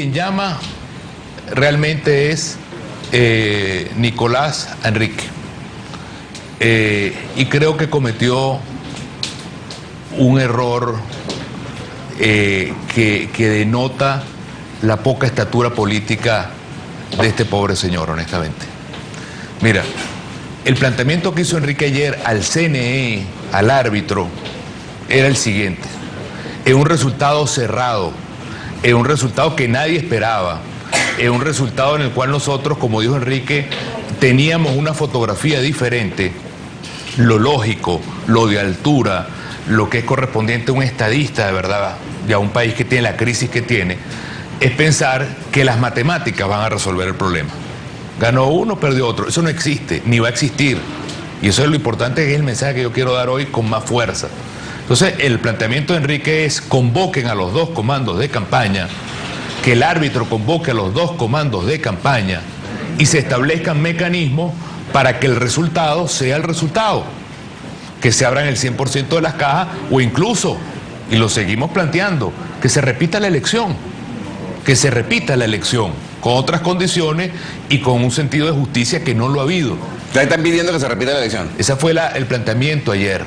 Quien llama realmente es eh, Nicolás Enrique. Eh, y creo que cometió un error eh, que, que denota la poca estatura política de este pobre señor, honestamente. Mira, el planteamiento que hizo Enrique ayer al CNE, al árbitro, era el siguiente. Es un resultado cerrado, es un resultado que nadie esperaba, es un resultado en el cual nosotros, como dijo Enrique, teníamos una fotografía diferente, lo lógico, lo de altura, lo que es correspondiente a un estadista de verdad, de a un país que tiene la crisis que tiene, es pensar que las matemáticas van a resolver el problema. Ganó uno, perdió otro. Eso no existe, ni va a existir. Y eso es lo importante, que es el mensaje que yo quiero dar hoy con más fuerza. Entonces, el planteamiento de Enrique es convoquen a los dos comandos de campaña, que el árbitro convoque a los dos comandos de campaña y se establezcan mecanismos para que el resultado sea el resultado. Que se abran el 100% de las cajas o incluso, y lo seguimos planteando, que se repita la elección. Que se repita la elección con otras condiciones y con un sentido de justicia que no lo ha habido. Ustedes están pidiendo que se repita la elección. Ese fue la, el planteamiento ayer.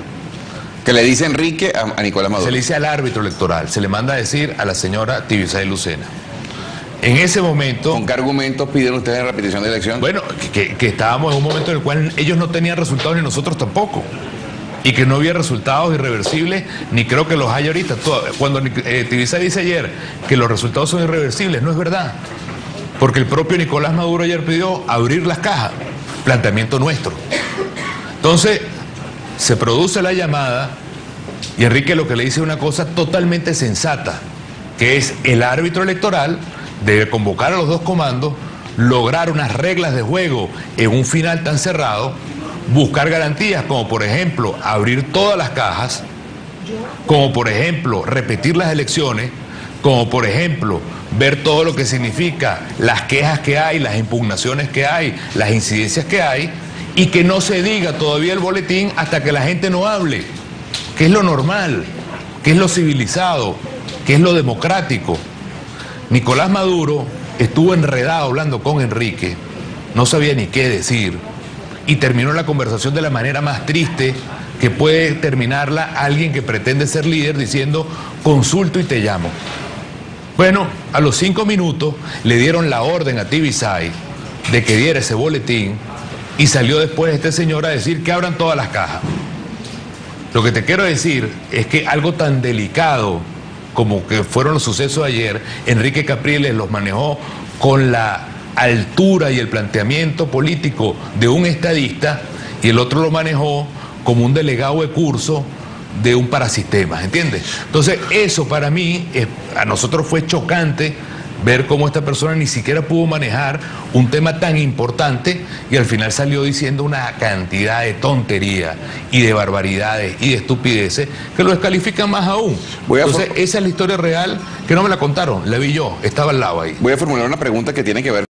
Que le dice Enrique a, a Nicolás Maduro. Se le dice al árbitro electoral, se le manda a decir a la señora Tibisay Lucena. En ese momento... ¿Con qué argumentos piden ustedes la repetición de elección? Bueno, que, que estábamos en un momento en el cual ellos no tenían resultados ni nosotros tampoco. Y que no había resultados irreversibles, ni creo que los haya ahorita. Cuando eh, Tibisay dice ayer que los resultados son irreversibles, no es verdad. Porque el propio Nicolás Maduro ayer pidió abrir las cajas, planteamiento nuestro. Entonces, se produce la llamada y Enrique lo que le dice es una cosa totalmente sensata, que es el árbitro electoral debe convocar a los dos comandos, lograr unas reglas de juego en un final tan cerrado, buscar garantías como por ejemplo abrir todas las cajas, como por ejemplo repetir las elecciones, como por ejemplo ver todo lo que significa las quejas que hay, las impugnaciones que hay, las incidencias que hay, y que no se diga todavía el boletín hasta que la gente no hable, que es lo normal, que es lo civilizado, que es lo democrático. Nicolás Maduro estuvo enredado hablando con Enrique, no sabía ni qué decir, y terminó la conversación de la manera más triste que puede terminarla alguien que pretende ser líder diciendo consulto y te llamo. Bueno, a los cinco minutos le dieron la orden a Tibisay de que diera ese boletín y salió después este señor a decir que abran todas las cajas. Lo que te quiero decir es que algo tan delicado como que fueron los sucesos de ayer, Enrique Capriles los manejó con la altura y el planteamiento político de un estadista y el otro lo manejó como un delegado de curso de un parasistema, ¿entiendes? Entonces, eso para mí, a nosotros fue chocante ver cómo esta persona ni siquiera pudo manejar un tema tan importante y al final salió diciendo una cantidad de tonterías y de barbaridades y de estupideces que lo descalifican más aún. Entonces, esa es la historia real que no me la contaron, la vi yo, estaba al lado ahí. Voy a formular una pregunta que tiene que ver